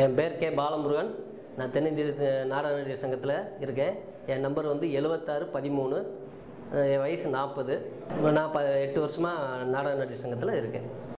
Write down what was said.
என் பேர் கே பாலமுருகன். நான் தென்னிந்திய நாடக நடிகர் சங்கத்தில் இருக்கேன். என் நம்பர் வந்து எழுபத்தாறு பதிமூணு என் வயசு நாற்பது நான் ப எட்டு வருஷமாக நாடக நடிகர் சங்கத்தில் இருக்கேன்.